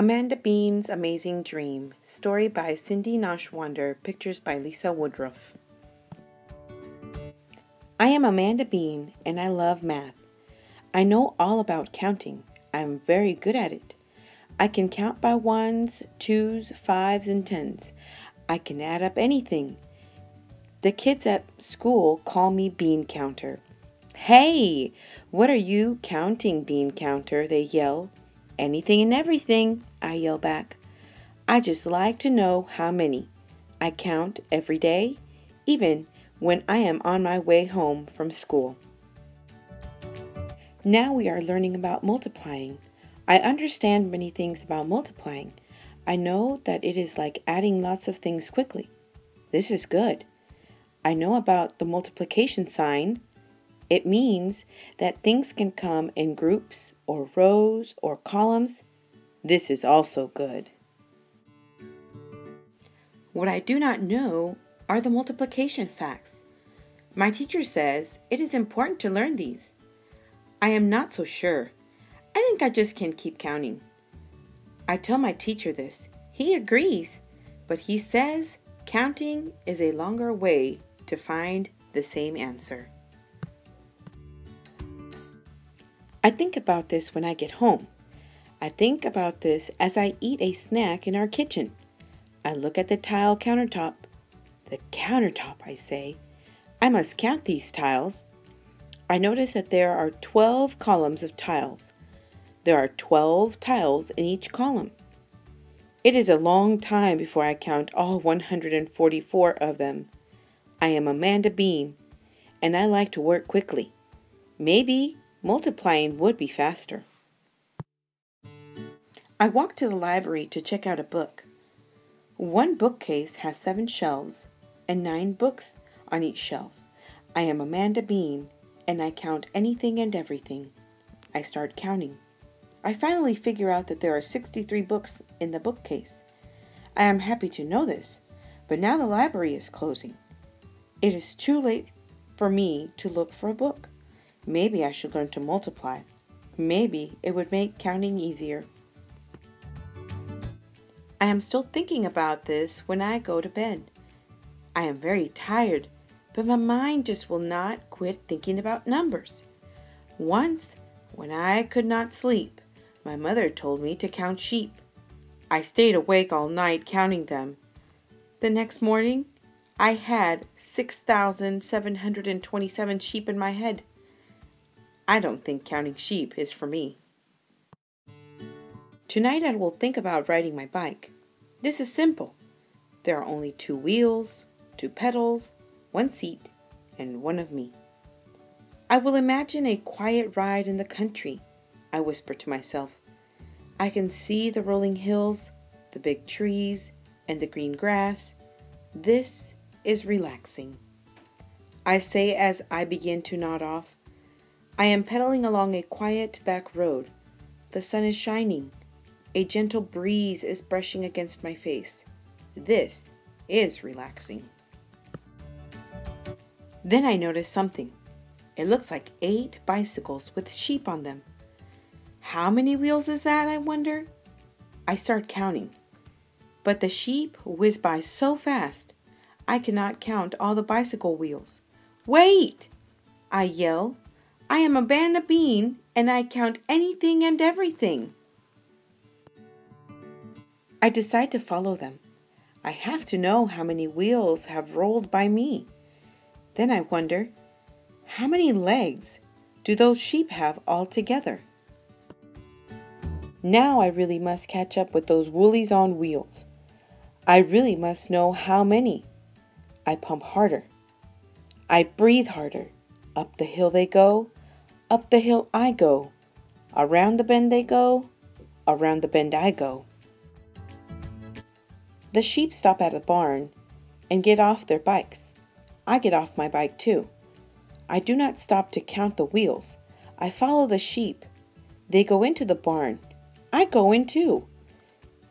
Amanda Bean's Amazing Dream, story by Cindy Neuschwander, pictures by Lisa Woodruff. I am Amanda Bean and I love math. I know all about counting. I am very good at it. I can count by ones, twos, fives, and tens. I can add up anything. The kids at school call me Bean Counter. Hey, what are you counting, Bean Counter? They yell. Anything and everything, I yell back. I just like to know how many. I count every day, even when I am on my way home from school. Now we are learning about multiplying. I understand many things about multiplying. I know that it is like adding lots of things quickly. This is good. I know about the multiplication sign, it means that things can come in groups or rows or columns. This is also good. What I do not know are the multiplication facts. My teacher says it is important to learn these. I am not so sure. I think I just can keep counting. I tell my teacher this. He agrees, but he says counting is a longer way to find the same answer. I think about this when I get home. I think about this as I eat a snack in our kitchen. I look at the tile countertop. The countertop, I say. I must count these tiles. I notice that there are 12 columns of tiles. There are 12 tiles in each column. It is a long time before I count all 144 of them. I am Amanda Bean, and I like to work quickly. Maybe multiplying would be faster. I walked to the library to check out a book. One bookcase has seven shelves and nine books on each shelf. I am Amanda Bean and I count anything and everything. I start counting. I finally figure out that there are 63 books in the bookcase. I am happy to know this, but now the library is closing. It is too late for me to look for a book. Maybe I should learn to multiply. Maybe it would make counting easier. I am still thinking about this when I go to bed. I am very tired, but my mind just will not quit thinking about numbers. Once, when I could not sleep, my mother told me to count sheep. I stayed awake all night counting them. The next morning, I had 6,727 sheep in my head. I don't think counting sheep is for me. Tonight I will think about riding my bike. This is simple. There are only two wheels, two pedals, one seat, and one of me. I will imagine a quiet ride in the country, I whisper to myself. I can see the rolling hills, the big trees, and the green grass. This is relaxing. I say as I begin to nod off. I am pedaling along a quiet back road. The sun is shining. A gentle breeze is brushing against my face. This is relaxing. Then I notice something. It looks like eight bicycles with sheep on them. How many wheels is that, I wonder? I start counting. But the sheep whiz by so fast, I cannot count all the bicycle wheels. Wait! I yell I am Amanda Bean and I count anything and everything. I decide to follow them. I have to know how many wheels have rolled by me. Then I wonder, how many legs do those sheep have altogether? Now I really must catch up with those woolies on wheels. I really must know how many. I pump harder. I breathe harder. Up the hill they go, up the hill I go. Around the bend they go. Around the bend I go. The sheep stop at a barn and get off their bikes. I get off my bike too. I do not stop to count the wheels. I follow the sheep. They go into the barn. I go in too.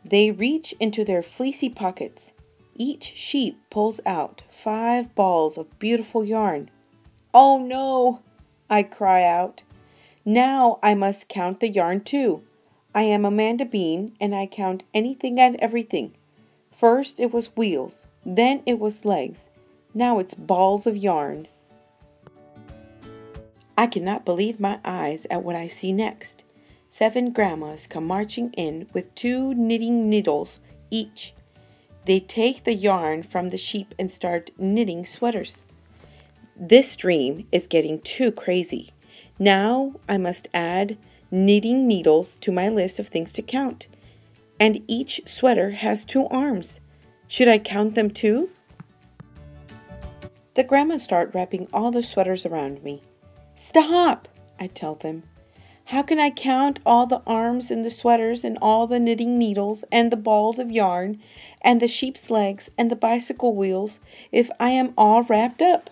They reach into their fleecy pockets. Each sheep pulls out five balls of beautiful yarn. Oh no! I cry out. Now I must count the yarn too. I am Amanda Bean, and I count anything and everything. First it was wheels, then it was legs, now it's balls of yarn. I cannot believe my eyes at what I see next. Seven grandmas come marching in with two knitting needles each. They take the yarn from the sheep and start knitting sweaters. This dream is getting too crazy. Now I must add knitting needles to my list of things to count. And each sweater has two arms. Should I count them too? The grandmas start wrapping all the sweaters around me. Stop, I tell them. How can I count all the arms in the sweaters and all the knitting needles and the balls of yarn and the sheep's legs and the bicycle wheels if I am all wrapped up?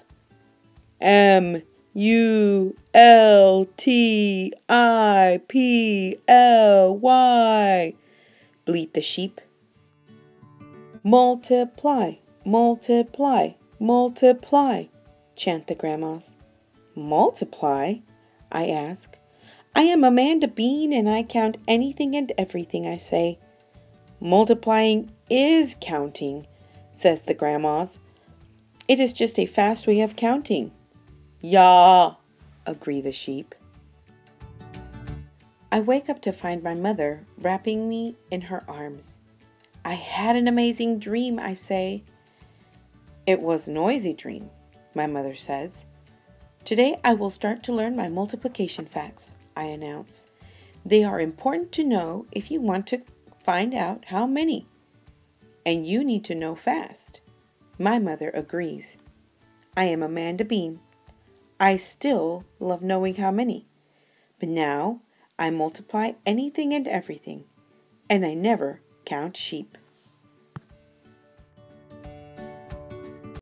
M U L T I P L Y, bleat the sheep. Multiply, multiply, multiply, chant the grandmas. Multiply? I ask. I am Amanda Bean and I count anything and everything I say. Multiplying is counting, says the grandmas. It is just a fast way of counting. Yeah, agree the sheep. I wake up to find my mother wrapping me in her arms. I had an amazing dream, I say. It was a noisy dream, my mother says. Today I will start to learn my multiplication facts, I announce. They are important to know if you want to find out how many. And you need to know fast. My mother agrees. I am Amanda Bean. I still love knowing how many. But now I multiply anything and everything, and I never count sheep.